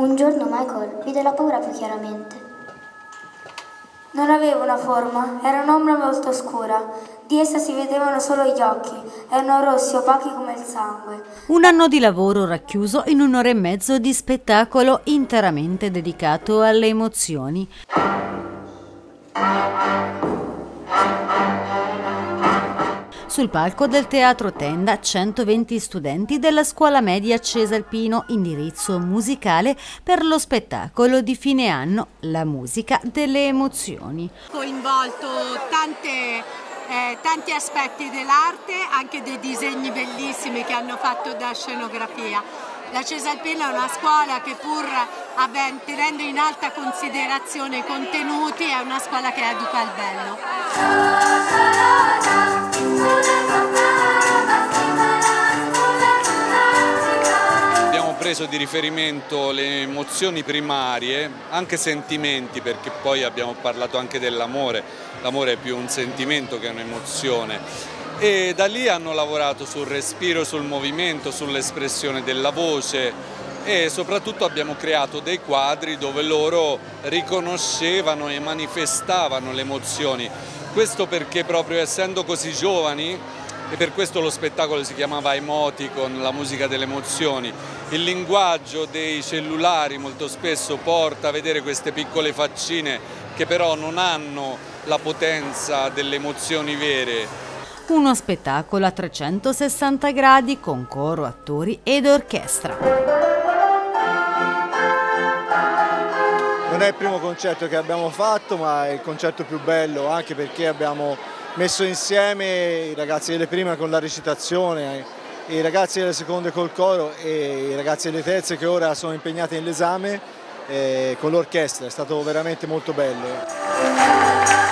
Un giorno Michael vide la paura più chiaramente. Non aveva una forma, era un'ombra molto scura. Di essa si vedevano solo gli occhi, erano rossi opachi come il sangue. Un anno di lavoro racchiuso in un'ora e mezzo di spettacolo interamente dedicato alle emozioni. Sul palco del Teatro Tenda 120 studenti della scuola media Cesalpino, indirizzo musicale per lo spettacolo di fine anno La musica delle emozioni. Coinvolto tante eh, tanti aspetti dell'arte, anche dei disegni bellissimi che hanno fatto da scenografia. La Cesalpino è una scuola che pur tenendo in alta considerazione i contenuti è una scuola che educa al bello. Preso di riferimento le emozioni primarie, anche sentimenti, perché poi abbiamo parlato anche dell'amore, l'amore è più un sentimento che un'emozione. E da lì hanno lavorato sul respiro, sul movimento, sull'espressione della voce. E soprattutto abbiamo creato dei quadri dove loro riconoscevano e manifestavano le emozioni. Questo perché proprio essendo così giovani e per questo lo spettacolo si chiamava Emoticon, la musica delle emozioni. Il linguaggio dei cellulari molto spesso porta a vedere queste piccole faccine che però non hanno la potenza delle emozioni vere. Uno spettacolo a 360 gradi con coro, attori ed orchestra. Non è il primo concerto che abbiamo fatto, ma è il concerto più bello anche perché abbiamo messo insieme i ragazzi delle prime con la recitazione, i ragazzi delle seconde col coro e i ragazzi delle terze che ora sono impegnati nell'esame eh, con l'orchestra, è stato veramente molto bello.